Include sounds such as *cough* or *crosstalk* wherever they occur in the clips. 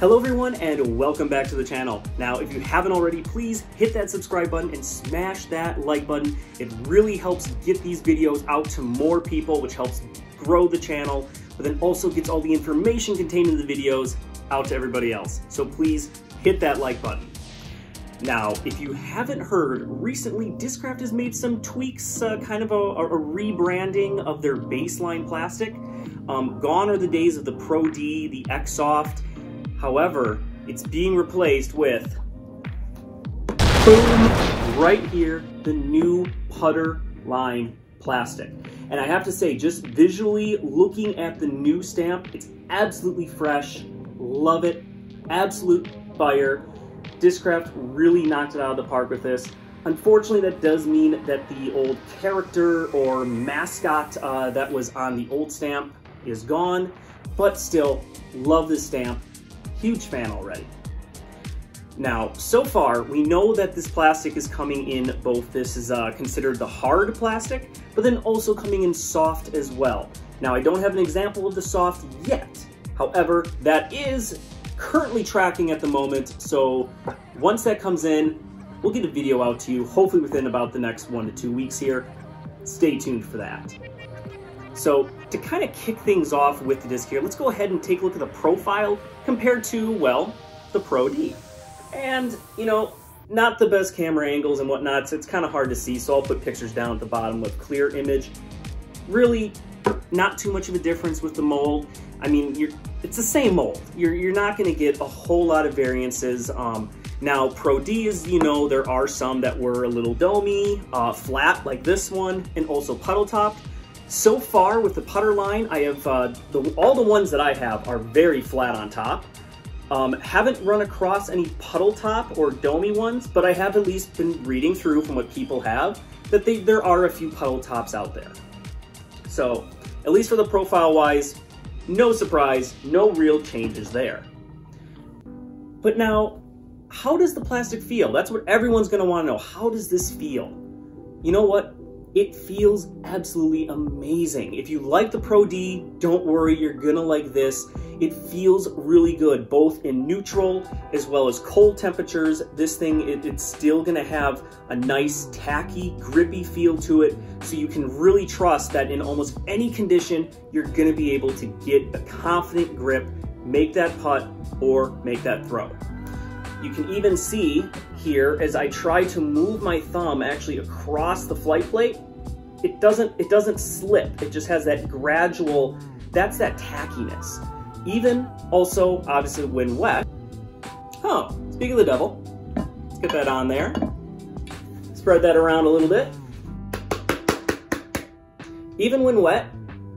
Hello everyone and welcome back to the channel. Now if you haven't already, please hit that subscribe button and smash that like button. It really helps get these videos out to more people, which helps grow the channel, but then also gets all the information contained in the videos out to everybody else. So please hit that like button. Now, if you haven't heard, recently Discraft has made some tweaks, uh, kind of a, a, rebranding of their baseline plastic. Um, gone are the days of the Pro D, the X-Soft, However, it's being replaced with, boom, right here, the new putter line plastic. And I have to say, just visually looking at the new stamp, it's absolutely fresh. Love it. Absolute fire. Discraft really knocked it out of the park with this. Unfortunately, that does mean that the old character or mascot uh, that was on the old stamp is gone, but still, love this stamp. Huge fan already. Now, so far, we know that this plastic is coming in both, this is uh, considered the hard plastic, but then also coming in soft as well. Now, I don't have an example of the soft yet. However, that is currently tracking at the moment, so once that comes in, we'll get a video out to you, hopefully within about the next one to two weeks here. Stay tuned for that. So to kind of kick things off with the disc here, let's go ahead and take a look at the profile compared to, well, the Pro D. And, you know, not the best camera angles and whatnot, so it's kind of hard to see, so I'll put pictures down at the bottom with clear image. Really not too much of a difference with the mold. I mean, it's the same mold. You're, you're not going to get a whole lot of variances. Um, now, Pro Ds, you know, there are some that were a little domey, uh, flat like this one, and also puddle topped. So far with the putter line, I have, uh, the, all the ones that I have are very flat on top. Um, haven't run across any puddle top or domey ones, but I have at least been reading through from what people have that they, there are a few puddle tops out there. So at least for the profile wise, no surprise, no real changes there. But now, how does the plastic feel? That's what everyone's gonna wanna know. How does this feel? You know what? It feels absolutely amazing. If you like the Pro D, don't worry, you're gonna like this. It feels really good, both in neutral as well as cold temperatures. This thing, it, it's still gonna have a nice, tacky, grippy feel to it, so you can really trust that in almost any condition, you're gonna be able to get a confident grip, make that putt, or make that throw. You can even see here as I try to move my thumb actually across the flight plate, it doesn't, it doesn't slip. It just has that gradual, that's that tackiness. Even also, obviously when wet, oh, speak of the devil, let's get that on there. Spread that around a little bit. Even when wet,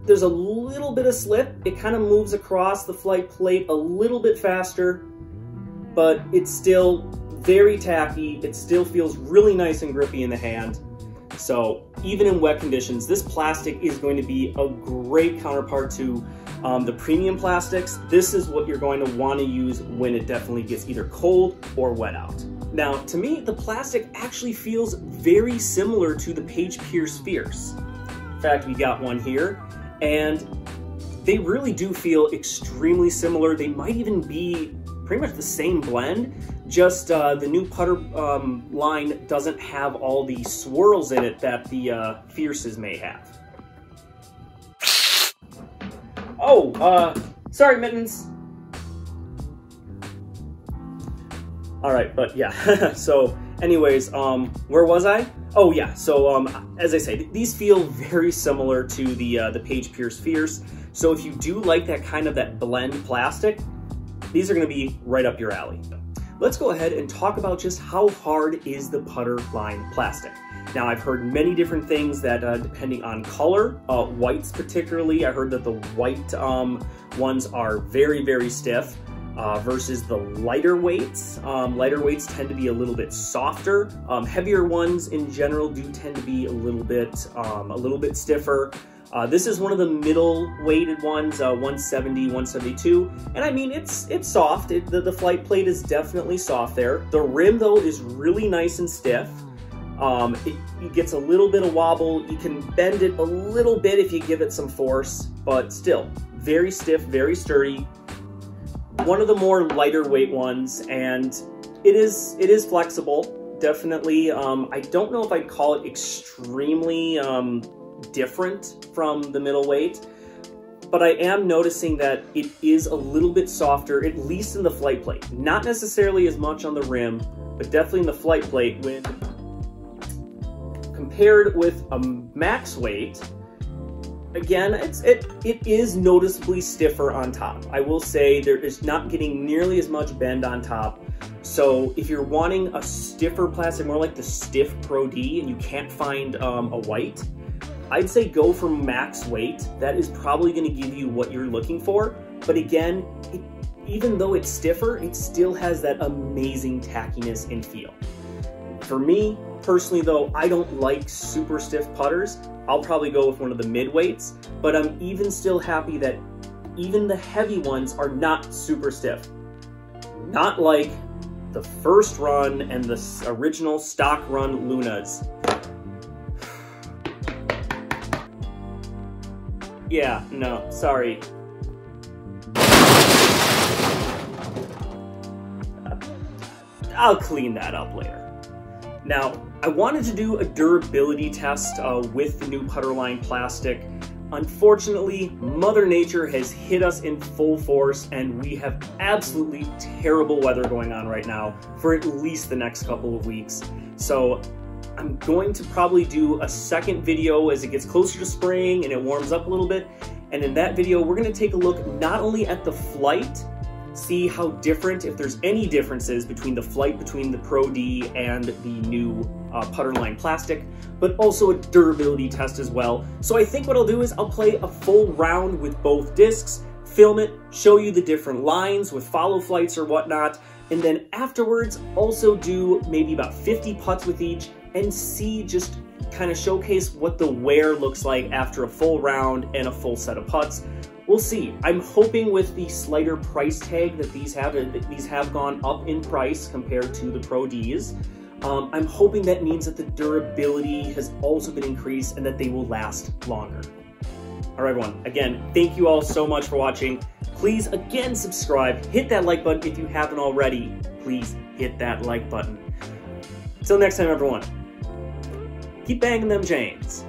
there's a little bit of slip. It kind of moves across the flight plate a little bit faster but it's still very tacky. It still feels really nice and grippy in the hand. So even in wet conditions, this plastic is going to be a great counterpart to um, the premium plastics. This is what you're going to want to use when it definitely gets either cold or wet out. Now, to me, the plastic actually feels very similar to the Paige Pierce Fierce. In fact, we got one here, and they really do feel extremely similar. They might even be pretty much the same blend, just uh, the new putter um, line doesn't have all the swirls in it that the uh, Fierces may have. Oh, uh, sorry, Mittens. All right, but yeah, *laughs* so anyways, um, where was I? Oh yeah, so um, as I say, these feel very similar to the uh, the Paige Pierce Fierce. So if you do like that kind of that blend plastic, these are gonna be right up your alley. Let's go ahead and talk about just how hard is the putter line plastic. Now I've heard many different things that uh, depending on color, uh, whites particularly, I heard that the white um, ones are very, very stiff. Uh, versus the lighter weights. Um, lighter weights tend to be a little bit softer. Um, heavier ones in general do tend to be a little bit um, a little bit stiffer. Uh, this is one of the middle weighted ones, uh, 170, 172. And I mean, it's it's soft. It, the, the flight plate is definitely soft there. The rim though is really nice and stiff. Um, it, it, gets a little bit of wobble. You can bend it a little bit if you give it some force, but still very stiff, very sturdy. one of the more lighter weight ones, and it is it is flexible. Definitely. Um, I don't know if I'd call it extremely um, different from the middleweight, but I am noticing that it is a little bit softer, at least in the flight plate. Not necessarily as much on the rim, but definitely in the flight plate when compared with a max weight, again, it's it it is noticeably stiffer on top. I will say there is not getting nearly as much bend on top. So if you're wanting a stiffer plastic, more like the stiff Pro D, and you can't find um, a white, I'd say go for max weight. That is probably going to give you what you're looking for. But again, it, even though it's stiffer, it still has that amazing tackiness and feel. For me, personally though, I don't like super stiff putters. I'll probably go with one of the mid weights, but I'm even still happy that even the heavy ones are not super stiff. Not like the first run and the original stock run Lunas. Yeah, no, sorry. I'll clean that up later. Now, I wanted to do a durability test uh, with the new Putterline plastic. Unfortunately, Mother Nature has hit us in full force and we have absolutely terrible weather going on right now for at least the next couple of weeks. So I'm going to probably do a second video as it gets closer to spring and it warms up a little bit. And in that video, we're gonna take a look not only at the flight see how different, if there's any differences between the flight between the Pro D and the new uh, Putterline plastic, but also a durability test as well. So I think what I'll do is I'll play a full round with both discs, film it, show you the different lines with follow flights or whatnot, and then afterwards also do maybe about 50 putts with each and see just kind of showcase what the wear looks like after a full round and a full set of putts. We'll see. I'm hoping with the slighter price tag that these have, that these have gone up in price compared to the Pro Ds. Um, I'm hoping that means that the durability has also been increased and that they will last longer. All right, everyone. Again, thank you all so much for watching. Please, again, subscribe. Hit that like button if you haven't already. Please hit that like button. Till next time, everyone. Keep banging them chains.